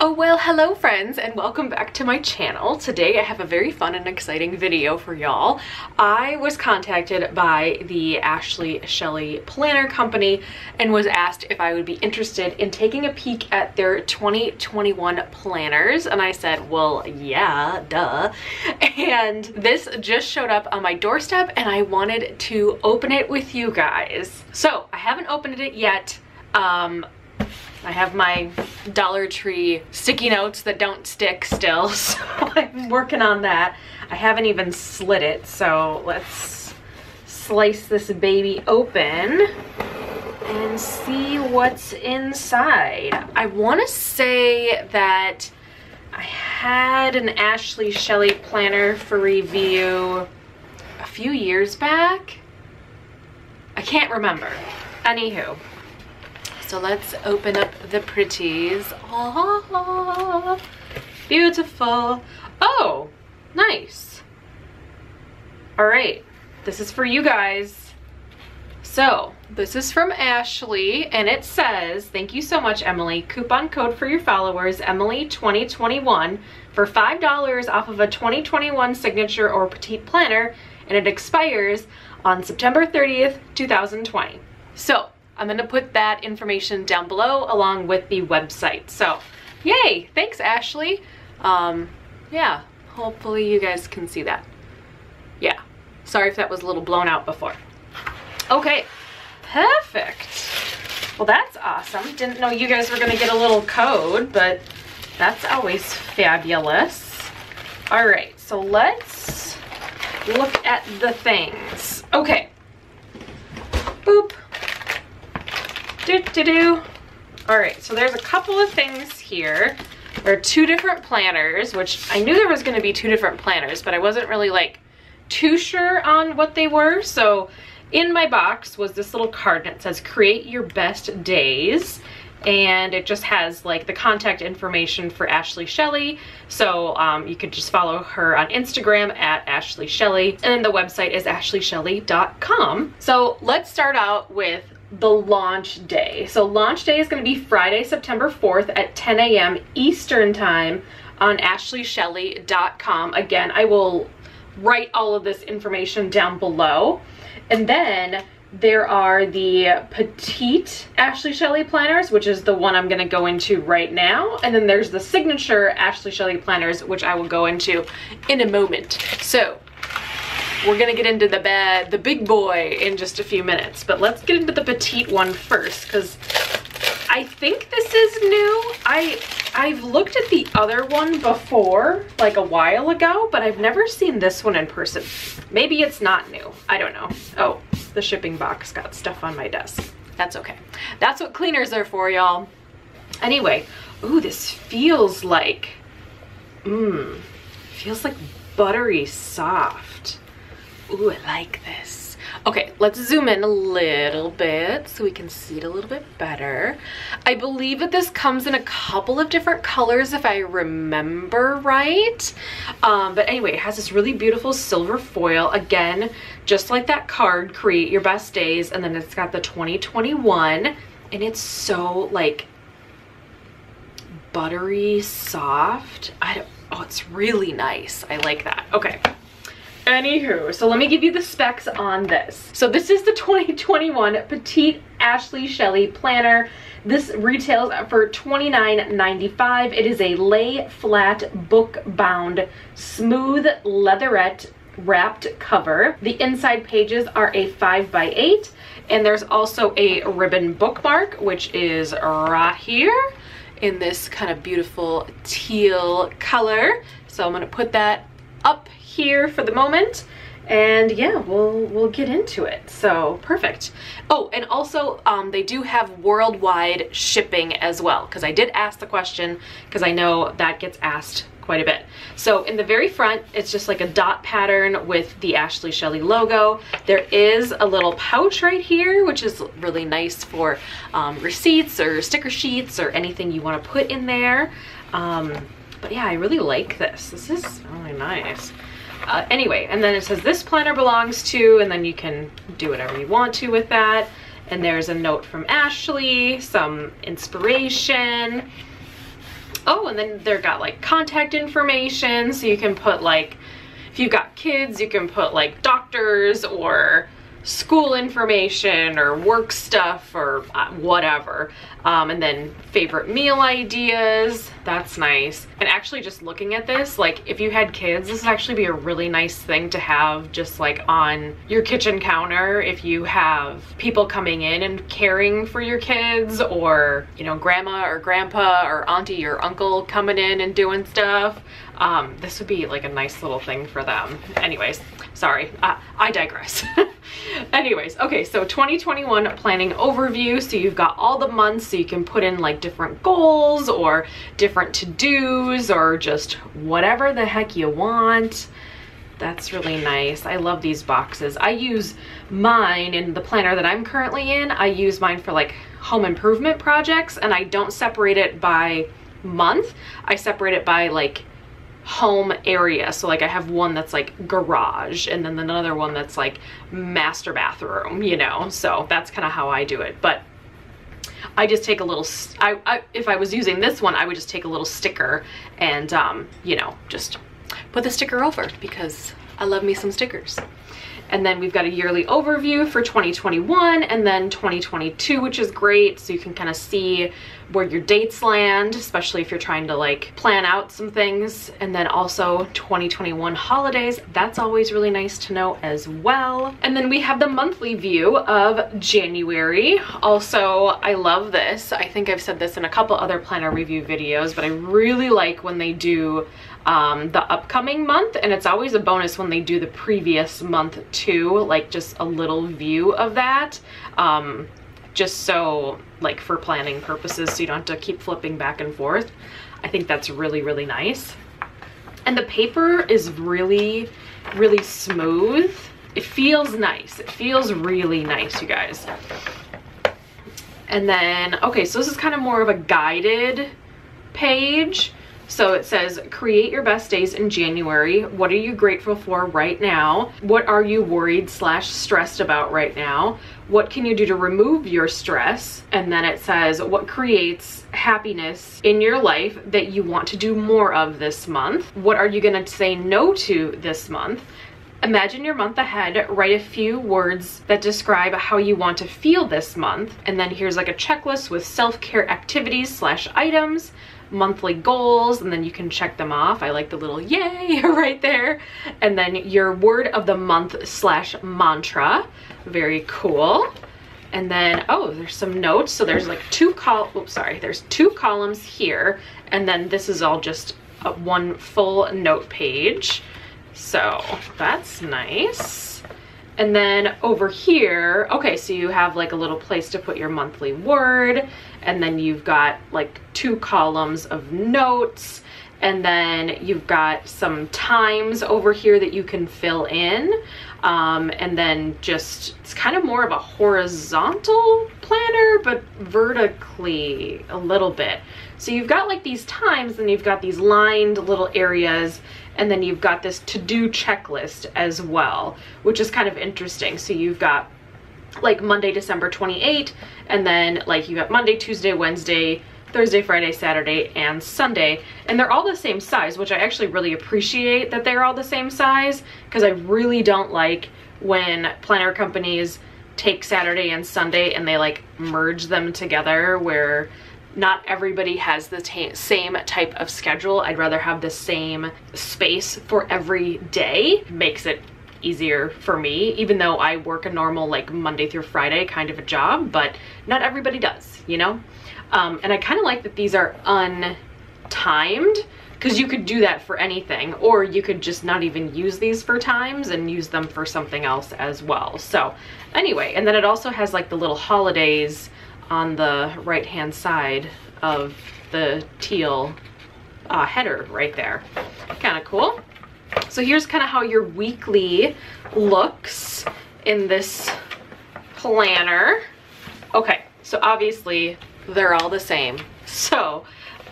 Oh well, hello friends and welcome back to my channel. Today I have a very fun and exciting video for y'all. I was contacted by the Ashley Shelly Planner Company and was asked if I would be interested in taking a peek at their 2021 planners and I said, well, yeah, duh. And this just showed up on my doorstep and I wanted to open it with you guys. So I haven't opened it yet. Um, I have my Dollar Tree sticky notes that don't stick still, so I'm working on that. I haven't even slit it, so let's slice this baby open and see what's inside. I want to say that I had an Ashley Shelly planner for review a few years back. I can't remember. Anywho, so let's open up the pretties. Oh, beautiful. Oh, nice. All right, this is for you guys. So this is from Ashley and it says, thank you so much, Emily. Coupon code for your followers, Emily 2021 for $5 off of a 2021 signature or petite planner and it expires on September 30th, 2020. So I'm gonna put that information down below along with the website. So yay, thanks Ashley. Um, yeah, hopefully you guys can see that. Yeah, sorry if that was a little blown out before. Okay, perfect. Well, that's awesome. Didn't know you guys were gonna get a little code, but that's always fabulous. All right, so let's look at the things. Okay, boop. Do, do, do. All right, so there's a couple of things here. There are two different planners, which I knew there was gonna be two different planners, but I wasn't really like too sure on what they were. So in my box was this little card it says create your best days and it just has like the contact information for Ashley Shelly. So um, you could just follow her on Instagram at Ashley Shelly. And the website is ashleyshelly.com. So let's start out with the launch day. So launch day is going to be Friday, September 4th at 10 a.m. Eastern time on ashleyshelly.com. Again, I will write all of this information down below. And then there are the petite Ashley Shelly planners, which is the one I'm going to go into right now. And then there's the signature Ashley Shelly planners, which I will go into in a moment. So we're gonna get into the bed, the big boy in just a few minutes, but let's get into the petite one first because I think this is new. I, I've looked at the other one before, like a while ago, but I've never seen this one in person. Maybe it's not new. I don't know. Oh, the shipping box got stuff on my desk. That's okay. That's what cleaners are for, y'all. Anyway, ooh, this feels like, mmm, feels like buttery soft. Ooh, I like this. Okay, let's zoom in a little bit so we can see it a little bit better. I believe that this comes in a couple of different colors if I remember right. Um, but anyway, it has this really beautiful silver foil. Again, just like that card, create your best days. And then it's got the 2021 and it's so like buttery soft. I don't, oh, it's really nice. I like that. Okay. Anywho, so let me give you the specs on this. So this is the 2021 Petite Ashley Shelly Planner. This retails for $29.95. It is a lay flat book bound smooth leatherette wrapped cover. The inside pages are a 5 by 8 and there's also a ribbon bookmark which is right here in this kind of beautiful teal color. So I'm going to put that up here for the moment and yeah we'll we'll get into it. So perfect. Oh and also um, they do have worldwide shipping as well because I did ask the question because I know that gets asked quite a bit. So in the very front it's just like a dot pattern with the Ashley Shelly logo. There is a little pouch right here which is really nice for um, receipts or sticker sheets or anything you want to put in there. Um, but yeah I really like this. This is really nice uh, anyway, and then it says this planner belongs to, and then you can do whatever you want to with that. And there's a note from Ashley, some inspiration. oh, and then they've got like contact information. So you can put like, if you've got kids, you can put like doctors or school information or work stuff or uh, whatever. Um, and then favorite meal ideas, that's nice. And actually just looking at this, like if you had kids, this would actually be a really nice thing to have just like on your kitchen counter if you have people coming in and caring for your kids or, you know, grandma or grandpa or auntie or uncle coming in and doing stuff. Um, this would be like a nice little thing for them. Anyways, sorry, uh, I digress. Anyways, okay, so 2021 planning overview. So you've got all the months so you can put in like different goals or different to-dos or just whatever the heck you want. That's really nice. I love these boxes. I use mine in the planner that I'm currently in. I use mine for like home improvement projects and I don't separate it by month. I separate it by like home area. So like I have one that's like garage and then another one that's like master bathroom, you know? So that's kind of how I do it. But I just take a little, I, I, if I was using this one, I would just take a little sticker and, um, you know, just put the sticker over because I love me some stickers. And then we've got a yearly overview for 2021 and then 2022, which is great. So you can kind of see where your dates land, especially if you're trying to like plan out some things. And then also 2021 holidays, that's always really nice to know as well. And then we have the monthly view of January. Also, I love this. I think I've said this in a couple other planner review videos, but I really like when they do um, the upcoming month and it's always a bonus when they do the previous month too, like just a little view of that. Um, just so like for planning purposes so you don't have to keep flipping back and forth. I think that's really, really nice. And the paper is really, really smooth. It feels nice. It feels really nice, you guys. And then, okay, so this is kind of more of a guided page. So it says, create your best days in January. What are you grateful for right now? What are you worried slash stressed about right now? What can you do to remove your stress? And then it says, what creates happiness in your life that you want to do more of this month? What are you gonna say no to this month? Imagine your month ahead, write a few words that describe how you want to feel this month. And then here's like a checklist with self-care activities slash items monthly goals and then you can check them off. I like the little yay right there. And then your word of the month slash mantra. Very cool. And then, oh, there's some notes. So there's like two col, oops, sorry. There's two columns here. And then this is all just one full note page. So that's nice. And then over here, okay, so you have like a little place to put your monthly word and then you've got like two columns of notes and then you've got some times over here that you can fill in um, and then just it's kind of more of a horizontal planner but vertically a little bit. So you've got like these times and you've got these lined little areas and then you've got this to-do checklist as well which is kind of interesting. So you've got like Monday, December 28, and then like you got Monday, Tuesday, Wednesday, Thursday, Friday, Saturday, and Sunday. And they're all the same size, which I actually really appreciate that they're all the same size because I really don't like when planner companies take Saturday and Sunday and they like merge them together where not everybody has the same type of schedule. I'd rather have the same space for every day. Makes it easier for me, even though I work a normal like Monday through Friday kind of a job, but not everybody does, you know? Um, and I kind of like that these are untimed because you could do that for anything or you could just not even use these for times and use them for something else as well. So anyway, and then it also has like the little holidays on the right hand side of the teal uh, header right there. Kind of cool. So here's kind of how your weekly looks in this planner. Okay, so obviously they're all the same. So,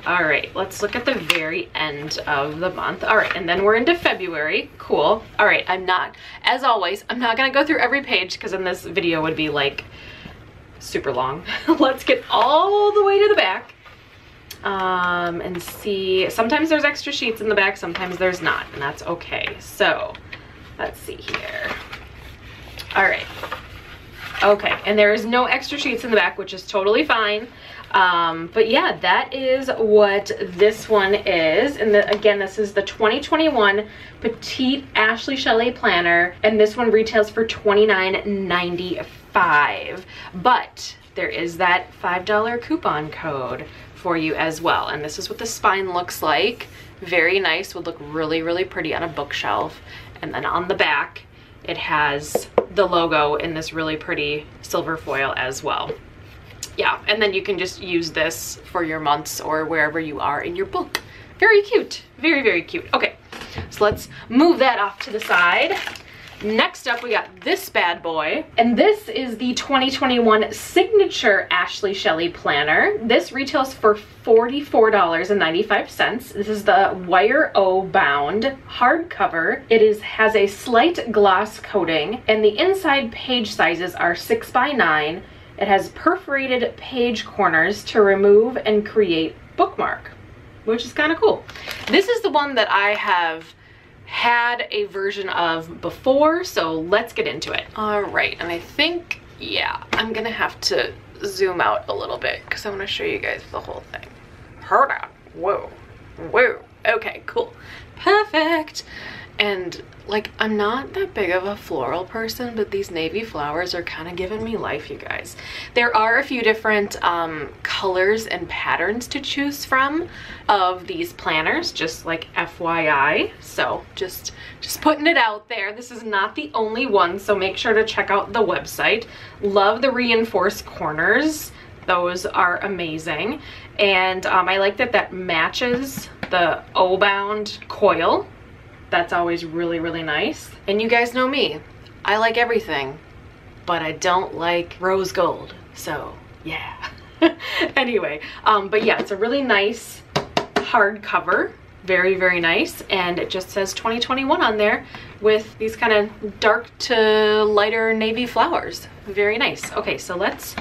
all right, let's look at the very end of the month. All right, and then we're into February. Cool. All right, I'm not, as always, I'm not gonna go through every page because then this video would be like super long. let's get all the way to the back um, and see. Sometimes there's extra sheets in the back, sometimes there's not, and that's okay. So let's see here. All right. Okay, and there is no extra sheets in the back, which is totally fine. Um, but yeah, that is what this one is. And the, again, this is the 2021 Petite Ashley Shelly Planner. And this one retails for $29.95. But there is that $5 coupon code for you as well. And this is what the spine looks like. Very nice, would look really, really pretty on a bookshelf. And then on the back, it has the logo in this really pretty silver foil as well. Yeah, and then you can just use this for your months or wherever you are in your book. Very cute, very, very cute. Okay, so let's move that off to the side. Next up, we got this bad boy, and this is the 2021 Signature Ashley Shelly Planner. This retails for $44.95. This is the Wire O bound hardcover. It is has a slight gloss coating, and the inside page sizes are 6 by 9 It has perforated page corners to remove and create bookmark, which is kind of cool. This is the one that I have had a version of before, so let's get into it. All right, and I think, yeah, I'm gonna have to zoom out a little bit because I wanna show you guys the whole thing. Hold on, whoa, whoa, okay, cool, perfect. And like, I'm not that big of a floral person, but these navy flowers are kind of giving me life, you guys. There are a few different um, colors and patterns to choose from of these planners, just like FYI. So just, just putting it out there. This is not the only one, so make sure to check out the website. Love the reinforced corners. Those are amazing. And um, I like that that matches the O-bound coil that's always really, really nice. And you guys know me. I like everything, but I don't like rose gold. So yeah. anyway, um, but yeah, it's a really nice hardcover. Very, very nice. And it just says 2021 on there with these kind of dark to lighter navy flowers. Very nice. Okay, so let's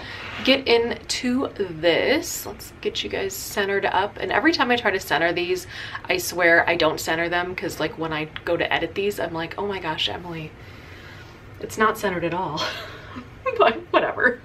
get into this. Let's get you guys centered up. And every time I try to center these, I swear I don't center them because like when I go to edit these, I'm like, oh my gosh, Emily, it's not centered at all. but whatever.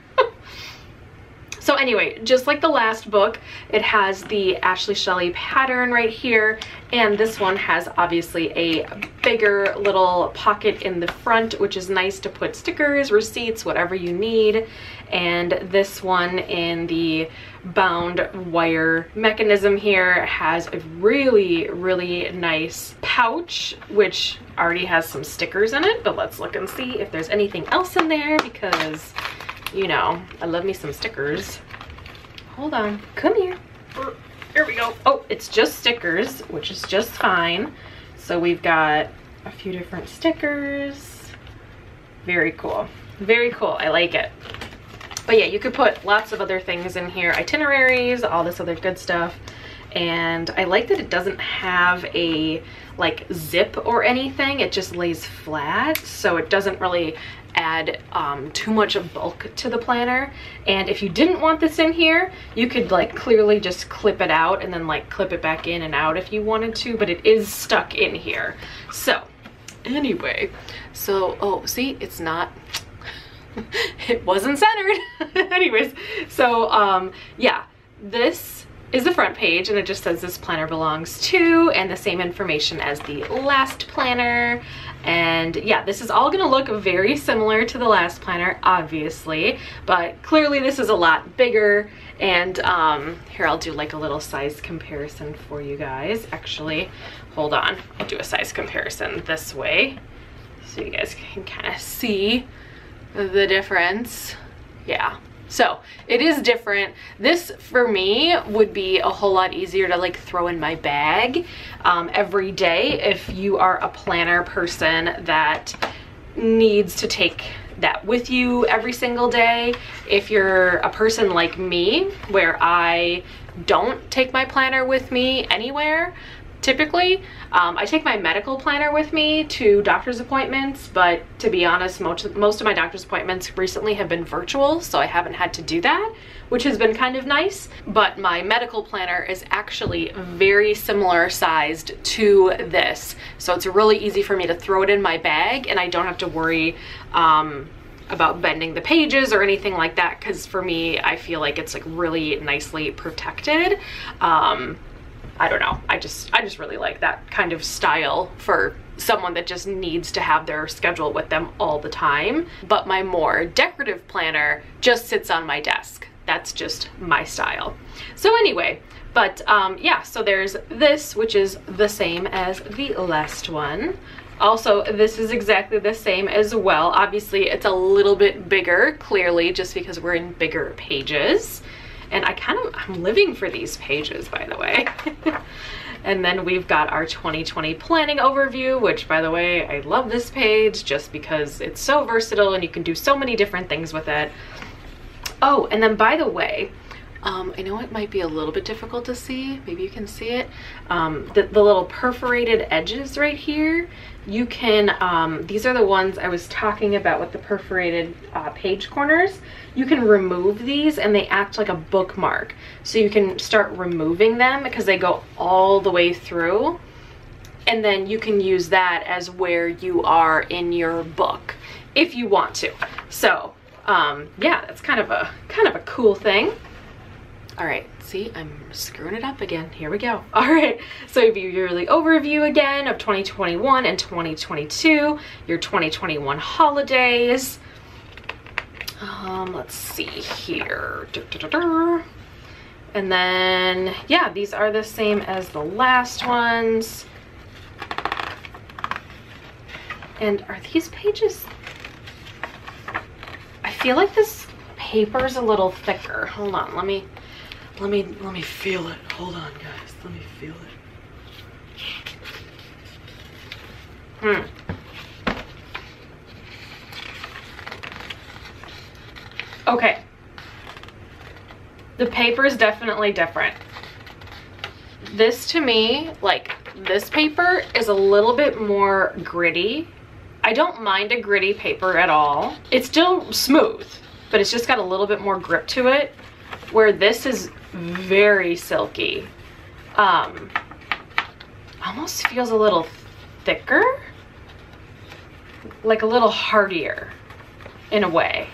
So anyway, just like the last book, it has the Ashley Shelly pattern right here, and this one has obviously a bigger little pocket in the front, which is nice to put stickers, receipts, whatever you need. And this one in the bound wire mechanism here has a really, really nice pouch, which already has some stickers in it, but let's look and see if there's anything else in there because you know, I love me some stickers. Hold on, come here. Here we go. Oh, it's just stickers, which is just fine. So we've got a few different stickers. Very cool. Very cool. I like it. But yeah, you could put lots of other things in here. Itineraries, all this other good stuff. And I like that it doesn't have a like zip or anything. It just lays flat. So it doesn't really add um, too much of bulk to the planner. And if you didn't want this in here, you could like clearly just clip it out and then like clip it back in and out if you wanted to, but it is stuck in here. So anyway, so, oh, see, it's not, it wasn't centered. Anyways, so um, yeah, this is the front page and it just says this planner belongs to and the same information as the last planner and yeah this is all gonna look very similar to the last planner obviously but clearly this is a lot bigger. And um here I'll do like a little size comparison for you guys. Actually hold on. I'll do a size comparison this way so you guys can kind of see the difference. Yeah so it is different. This for me would be a whole lot easier to like throw in my bag um, every day if you are a planner person that needs to take that with you every single day. If you're a person like me where I don't take my planner with me anywhere, typically. Um, I take my medical planner with me to doctor's appointments, but to be honest, most, most of my doctor's appointments recently have been virtual, so I haven't had to do that, which has been kind of nice. But my medical planner is actually very similar sized to this. So it's really easy for me to throw it in my bag and I don't have to worry um, about bending the pages or anything like that because for me I feel like it's like really nicely protected um, I don't know. I just I just really like that kind of style for someone that just needs to have their schedule with them all the time. But my more decorative planner just sits on my desk. That's just my style. So anyway but um, yeah so there's this which is the same as the last one. Also, this is exactly the same as well. Obviously, it's a little bit bigger, clearly, just because we're in bigger pages. And I kind of, I'm living for these pages, by the way. and then we've got our 2020 planning overview, which by the way, I love this page just because it's so versatile and you can do so many different things with it. Oh, and then by the way, um, I know it might be a little bit difficult to see. Maybe you can see it. Um, the, the little perforated edges right here, you can, um, these are the ones I was talking about with the perforated uh, page corners. You can remove these and they act like a bookmark. So you can start removing them because they go all the way through. And then you can use that as where you are in your book if you want to. So um, yeah, that's kind of a kind of a cool thing. All right, see, I'm screwing it up again. Here we go. All right, so your yearly overview again of 2021 and 2022, your 2021 holidays. Um, let's see here. And then, yeah, these are the same as the last ones. And are these pages? I feel like this paper's a little thicker. Hold on, let me let me, let me feel it. Hold on, guys. Let me feel it. Hmm. Okay. The paper is definitely different. This to me, like this paper is a little bit more gritty. I don't mind a gritty paper at all. It's still smooth, but it's just got a little bit more grip to it where this is very silky. Um, almost feels a little thicker, like a little hardier in a way.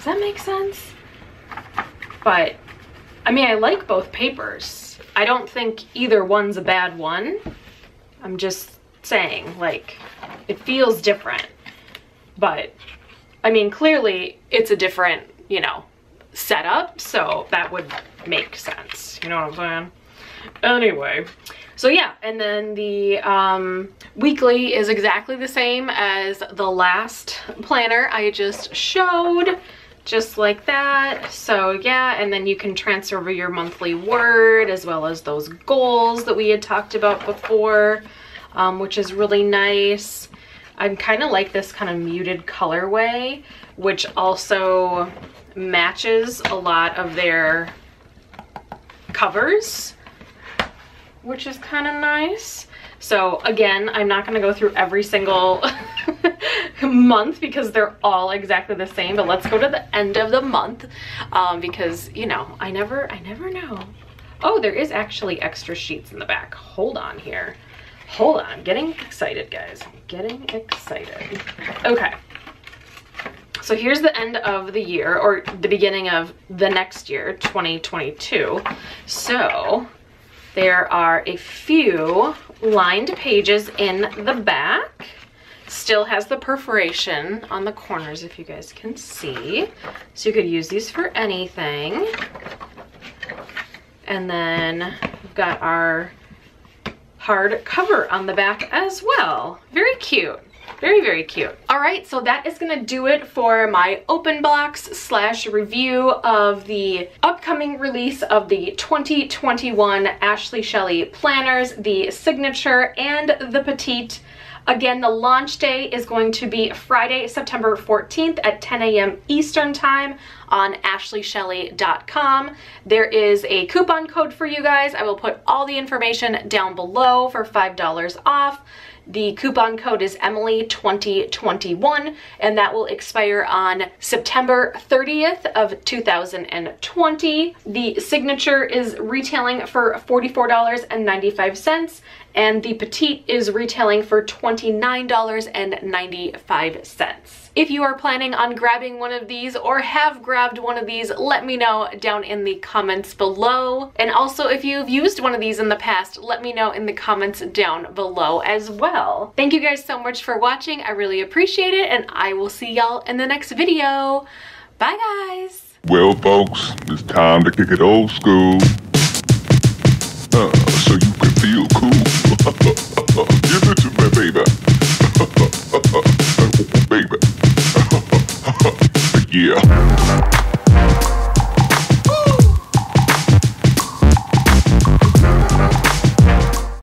Does that make sense? But, I mean, I like both papers. I don't think either one's a bad one. I'm just saying, like, it feels different. But, I mean, clearly it's a different, you know, setup, so that would make sense. You know what I'm saying? Anyway, so yeah, and then the um, weekly is exactly the same as the last planner I just showed, just like that. So yeah, and then you can transfer over your monthly word as well as those goals that we had talked about before, um, which is really nice. I kind of like this kind of muted colorway, which also matches a lot of their covers, which is kind of nice. So again, I'm not gonna go through every single month because they're all exactly the same, but let's go to the end of the month um, because, you know, I never, I never know. Oh, there is actually extra sheets in the back. Hold on here. Hold on, getting excited, guys. Getting excited. Okay. So here's the end of the year or the beginning of the next year, 2022. So there are a few lined pages in the back. Still has the perforation on the corners if you guys can see. So you could use these for anything. And then we've got our hard cover on the back as well. Very cute. Very, very cute. All right, so that is gonna do it for my open box slash review of the upcoming release of the 2021 Ashley Shelly planners, the signature and the petite. Again, the launch day is going to be Friday, September 14th at 10 a.m. Eastern Time on ashleyshelly.com. There is a coupon code for you guys. I will put all the information down below for $5 off. The coupon code is Emily2021 and that will expire on September 30th of 2020. The signature is retailing for $44.95 and the petite is retailing for $29.95. If you are planning on grabbing one of these or have grabbed one of these, let me know down in the comments below. And also if you've used one of these in the past, let me know in the comments down below as well. Thank you guys so much for watching. I really appreciate it and I will see y'all in the next video. Bye guys. Well folks, it's time to kick it old school. Yeah.